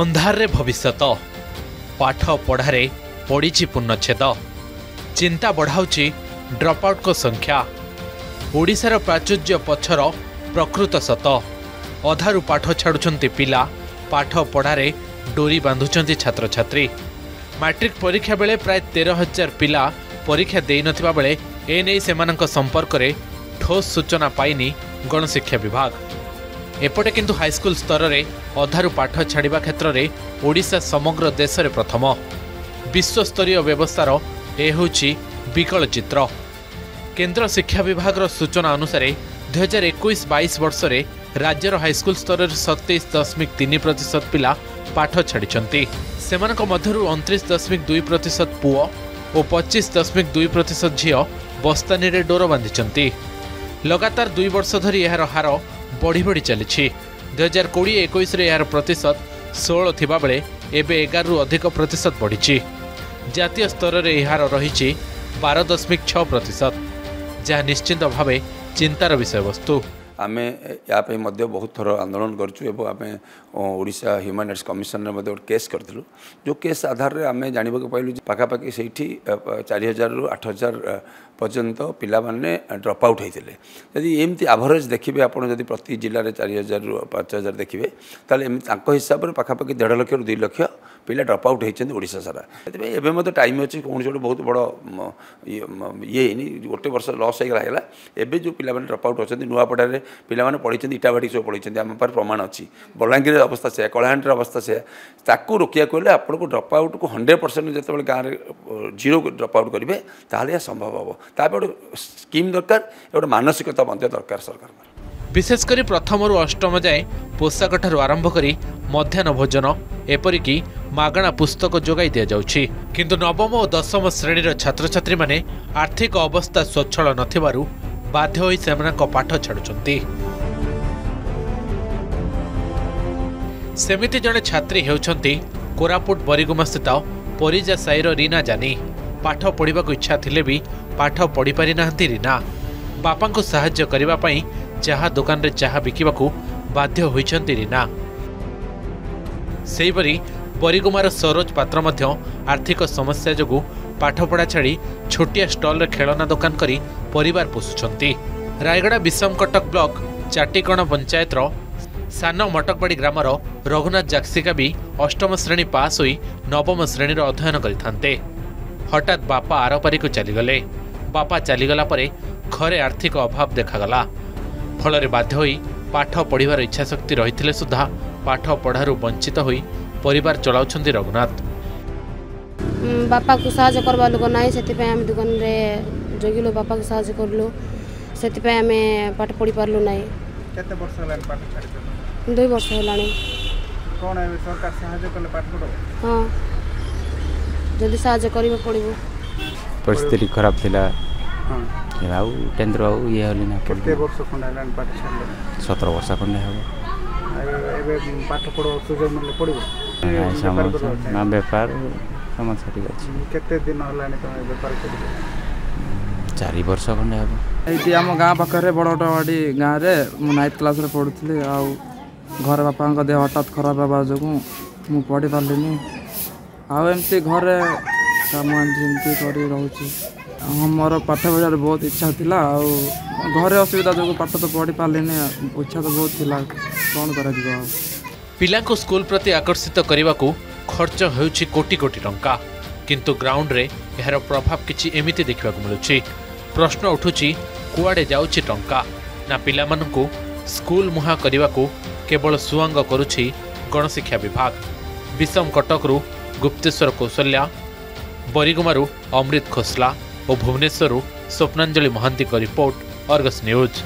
ଅନ୍ଧାରରେ ଭବିଷ୍ୟତ। ପାଠ ପଢ଼ାରେ ପଡ଼ିଛି ପୂର୍ଣ୍ଣଚ୍ଛେଦ ଚିନ୍ତା ବଢ଼ାଉଛି ଡ୍ରପ୍ ଆଉଟ୍ଙ୍କ ସଂଖ୍ୟା। ଓଡ଼ିଶାର ପ୍ରାଚୁର୍ଯ୍ୟ ପଛର ପ୍ରକୃତ ସତ। ଅଧାରୁ ପାଠ ଛାଡ଼ୁଛନ୍ତି ପିଲା ପାଠ ପଢ଼ାରେ ଡୋରି ବାନ୍ଧୁଛନ୍ତି ଛାତ୍ରଛାତ୍ରୀ। ମାଟ୍ରିକ ପରୀକ୍ଷା ବେଳେ ପ୍ରାୟ ତେର ହଜାର ପିଲା ପରୀକ୍ଷା ଦେଇନଥିବା ବେଳେ ଏନେଇ ସେମାନଙ୍କ ସମ୍ପର୍କରେ ଠୋସ୍ ସୂଚନା ପାଇନି ଗଣଶିକ୍ଷା ବିଭାଗ। ଏପଟେ କିନ୍ତୁ ହାଇସ୍କୁଲ ସ୍ତରରେ ଅଧାରୁ ପାଠ ଛାଡ଼ିବା କ୍ଷେତ୍ରରେ ଓଡ଼ିଶା ସମଗ୍ର ଦେଶରେ ପ୍ରଥମ। ବିଶ୍ୱସ୍ତରୀୟ ବ୍ୟବସ୍ଥାର ଏ ହେଉଛି ବିକଳ ଚିତ୍ର। କେନ୍ଦ୍ର ଶିକ୍ଷା ବିଭାଗର ସୂଚନା ଅନୁସାରେ ଦୁଇହଜାର ଏକୋଇଶ ବାଇଶ ବର୍ଷରେ ରାଜ୍ୟର ହାଇସ୍କୁଲ ସ୍ତରରେ ସତେଇଶ ଦଶମିକ ତିନି ପ୍ରତିଶତ ପିଲା ପାଠ ଛାଡ଼ିଛନ୍ତି। ସେମାନଙ୍କ ମଧ୍ୟରୁ ଅଣତିରିଶ ଦଶମିକ ଦୁଇ ପ୍ରତିଶତ ପୁଅ ଓ ପଚିଶ ଦଶମିକ ଦୁଇ ପ୍ରତିଶତ ଝିଅ ବସ୍ତାନୀରେ ଡୋର ବାନ୍ଧିଛନ୍ତି। ଲଗାତାର ଦୁଇ ବର୍ଷ ଧରି ଏହାର ହାର ବଢ଼ି ବଢ଼ି ଚାଲିଛି। ଦୁଇହଜାର କୋଡ଼ିଏ ଏକୋଇଶରେ ଏହାର ପ୍ରତିଶତ ଷୋହଳ ଥିବାବେଳେ ଏବେ ଏଗାରରୁ ଅଧିକ ପ୍ରତିଶତ ବଢ଼ିଛି। ଜାତୀୟ ସ୍ତରରେ ଏହାର ରହିଛି ବାର ଦଶମିକ ଛଅ ପ୍ରତିଶତ ଯାହା ନିଶ୍ଚିନ୍ତ ଭାବେ ଚିନ୍ତାର ବିଷୟବସ୍ତୁ। ଆମେ ୟା ପାଇଁ ମଧ୍ୟ ବହୁତ ଥର ଆନ୍ଦୋଳନ କରିଛୁ ଏବଂ ଆମେ ଓଡ଼ିଶା ହ୍ୟୁମାନ୍ ରାଇଟ୍ସ କମିଶନରେ ମଧ୍ୟ ଗୋଟେ କେସ୍ କରିଥିଲୁ। ଯେଉଁ କେସ୍ ଆଧାରରେ ଆମେ ଜାଣିବାକୁ ପାଇଲୁ ଯେ ପାଖାପାଖି ସେଇଠି ଚାରି ହଜାରରୁ ଆଠ ହଜାର ପର୍ଯ୍ୟନ୍ତ ପିଲାମାନେ ଡ୍ରପ୍ ଆଉଟ୍ ହୋଇଥିଲେ। ଯଦି ଏମିତି ଆଭରେଜ୍ ଦେଖିବେ ଆପଣ ଯଦି ପ୍ରତି ଜିଲ୍ଲାରେ ଚାରି ହଜାରରୁ ପାଞ୍ଚ ହଜାର ଦେଖିବେ ତାହେଲେ ଏମିତି ତାଙ୍କ ହିସାବରେ ପାଖାପାଖି ଦେଢ଼ ଲକ୍ଷରୁ ଦୁଇ ଲକ୍ଷ ପିଲା ଡ୍ରପ୍ ଆଉଟ୍ ହୋଇଛନ୍ତି ଓଡ଼ିଶା ସାରା। ସେଥିପାଇଁ ଏବେ ମଧ୍ୟ ଟାଇମ୍ ଅଛି କୌଣସି ଗୋଟେ ବହୁତ ବଡ଼ ଇଏ ହେଇନି ଗୋଟେ ବର୍ଷ ଲସ୍ ହେଇଗଲା ହେଇଗଲା। ଏବେ ଯେଉଁ ପିଲାମାନେ ଡ୍ରପ୍ ଆଉଟ୍ ଅଛନ୍ତି ନୂଆପଡ଼ାରେ ପିଲାମାନେ ପଢ଼ିଛନ୍ତି ଇଟାଭାଟି ସବୁ ପଢ଼ିଛନ୍ତି ଆମ ପାଖରେ ପ୍ରମାଣ ଅଛି। ବଲାଙ୍ଗୀର ଅବସ୍ଥା ସେୟା କଳାହାଣ୍ଡିର ଅବସ୍ଥା ସେୟା। ତାକୁ ରୋକିବାକୁ ହେଲେ ଆପଣଙ୍କୁ ଡ୍ରପ୍ ଆଉଟ୍କୁ ହଣ୍ଡ୍ରେଡ଼ ପରସେଣ୍ଟ ଯେତେବେଳେ ଗାଁରେ ଜିରୋ ଡ୍ରପ୍ ଆଉଟ୍ କରିବେ ତାହେଲେ ଏହା ସମ୍ଭବ ହେବ। ତା ପାଇଁ ଗୋଟେ ସ୍କିମ୍ ଦରକାର ଗୋଟେ ମାନସିକତା ମଧ୍ୟ ଦରକାର ସରକାରଙ୍କର। ବିଶେଷ କରି ପ୍ରଥମରୁ ଅଷ୍ଟମ ଯାଏଁ ପୋଷାକଠାରୁ ଆରମ୍ଭ କରି ମଧ୍ୟାହ୍ନ ଭୋଜନ ଏପରିକି ମାଗଣା ପୁସ୍ତକ ଯୋଗାଇ ଦିଆଯାଉଛି। କିନ୍ତୁ ନବମ ଓ ଦଶମ ଶ୍ରେଣୀର ଛାତ୍ରଛାତ୍ରୀମାନେ ଆର୍ଥିକ ଅବସ୍ଥା ସ୍ୱଚ୍ଛଳ ନଥିବାରୁ ବାଧ୍ୟ ହୋଇ ସେମାନଙ୍କ ପାଠ ଛାଡ଼ୁଛନ୍ତି। ସେମିତି ଜଣେ ଛାତ୍ରୀ ହେଉଛନ୍ତି କୋରାପୁଟ ବରିଗୁମାସ୍ଥିତ ପରିଜା ସାହିର ରିନା ଜାନି। ପାଠ ପଢ଼ିବାକୁ ଇଚ୍ଛା ଥିଲେ ବି ପାଠ ପଢ଼ିପାରିନାହାନ୍ତି ରିନା। ବାପାଙ୍କୁ ସାହାଯ୍ୟ କରିବା ପାଇଁ ଚାହା ଦୋକାନରେ ଚାହା ବିକିବାକୁ ବାଧ୍ୟ ହୋଇଛନ୍ତି ରିନା। ସେହିପରି ବରିଗୁମାର ସରୋଜ ପାତ୍ର ମଧ୍ୟ ଆର୍ଥିକ ସମସ୍ୟା ଯୋଗୁଁ ପାଠପଢ଼ା ଛାଡ଼ି ଛୋଟିଆ ଷ୍ଟଲ୍ରେ ଖେଳନା ଦୋକାନ କରି ପରିବାର ପୋଷୁଛନ୍ତି। ରାୟଗଡ଼ା ବିଷମକଟକ ବ୍ଲକ ଚାଟିକଣ ପଞ୍ଚାୟତର ସାନ ମଟକବାଡ଼ି ଗ୍ରାମର ରଘୁନାଥ ଜାକ୍ସିକା ବି ଅଷ୍ଟମ ଶ୍ରେଣୀ ପାସ୍ ହୋଇ ନବମ ଶ୍ରେଣୀର ଅଧ୍ୟୟନ କରିଥାନ୍ତେ। ହଠାତ୍ ବାପା ଆରପାରିକୁ ଚାଲିଗଲେ। ବାପା ଚାଲିଗଲା ପରେ ଘରେ ଆର୍ଥିକ ଅଭାବ ଦେଖାଗଲା। ଫଳରେ ବାଧ୍ୟ ହୋଇ ପାଠ ପଢ଼ିବାର ଇଚ୍ଛାଶକ୍ତି ରହିଥିଲେ ସୁଦ୍ଧା ପାଠ ପଢ଼ାରୁ ବଞ୍ଚିତ ହୋଇ ପରିବାର ଚଳାଉଛନ୍ତି ରଘୁନାଥ। ବାପାକୁ ସାହାଯ୍ୟ କରିବା ଲୋକ ନାହିଁ ସେଥିପାଇଁ ଆମେ ଦୋକାନରେ ଜଗିଲୁ ବାପାକୁ ସାହାଯ୍ୟ କରିଲୁ ସେଥିପାଇଁ ଆମେ ପାଠ ପଢ଼ି ପାରିଲୁ ନାହିଁ। କେତେ ବର୍ଷ ହେଲାଣି ପାଠ ଛାଡ଼ିଛ ଦୁଇ ବର୍ଷ ହେଲାଣି। କ'ଣ ଏବେ ସରକାର ସାହାଯ୍ୟ କଲେ ପାଠ ପଢ଼ ହଁ ଯଦି ସାହାଯ୍ୟ କରିବାକୁ ପଡ଼ିବ ପରିସ୍ଥିତି ଖରାପ ଥିଲା। ହଁ। ଆଉ କେନ୍ଦ୍ର ଆଉ ଇଏ ହେଲି ନା କେତେ ବର୍ଷ ଖଣ୍ଡେ ହେଲାଣି ପାଠ ଛାଡ଼ିଲେ ସତର ବର୍ଷ ଖଣ୍ଡେ ହେବ। ଆଉ ଏବେ ପାଠ ପଢ଼ ସୁଯୋଗ ମିଳିଲେ ପଡ଼ିବ ନାଇଁ, ବେପାର ସମସ୍ତ କରିବା ନା ବେପାର ସମସ୍ୟା ଠିକ୍ ଅଛି କେତେ ଦିନ ହେଲାଣି ତୁମେ ବେପାର କରିବ ଚାରି ବର୍ଷ ଖଣ୍ଡେ ହେବ ଏଇଠି ଆମ ଗାଁ ପାଖରେ ବଡ଼ଟବାଡ଼ି ଗାଁରେ ମୁଁ ନାଇନ୍ଥ କ୍ଲାସ୍ରେ ପଢ଼ୁଥିଲି। ଆଉ ଘରେ ବାପାଙ୍କ ଦେହ ହଠାତ୍ ଖରାପ ହେବା ଯୋଗୁଁ ମୁଁ ପଢ଼ି ପାରିଲିନି ଆଉ ଏମିତି ଘରେ କାମ ଏମିତି କରି ରହୁଛି। ହଁ ମୋର ପାଠ ପଢ଼ିବାରେ ବହୁତ ଇଚ୍ଛା ଥିଲା ଆଉ ଘରେ ଅସୁବିଧା ଯୋଗୁଁ ପାଠ ତ ପଢ଼ି ପାରିଲିନି ଇଚ୍ଛା ତ ବହୁତ ଥିଲା କ'ଣ କରାଯିବ ଆଉ? ପିଲାଙ୍କୁ ସ୍କୁଲ ପ୍ରତି ଆକର୍ଷିତ କରିବାକୁ ଖର୍ଚ୍ଚ ହେଉଛି କୋଟି କୋଟି ଟଙ୍କା। କିନ୍ତୁ ଗ୍ରାଉଣ୍ଡରେ ଏହାର ପ୍ରଭାବ କିଛି ଏମିତି ଦେଖିବାକୁ ମିଳୁଛି। ପ୍ରଶ୍ନ ଉଠୁଛି କୁଆଡ଼େ ଯାଉଛି ଟଙ୍କା? ନା ପିଲାମାନଙ୍କୁ ସ୍କୁଲ ମୁହାଁ କରିବାକୁ କେବଳ ସୁଆଙ୍ଗ କରୁଛି ଗଣଶିକ୍ଷା ବିଭାଗ? ବିଷମ କଟକରୁ ଗୁପ୍ତେଶ୍ୱର କୌଶଲ୍ୟା ବରିଗୁମାରୁ ଅମୃତ ଖୋସଲା। ଓ ଭୁବନେଶ୍ୱରରୁ ସ୍ୱପ୍ନାଞ୍ଜଳି ମହାନ୍ତିଙ୍କ ରିପୋର୍ଟ ଅର୍ଗସ୍ ନ୍ୟୁଜ୍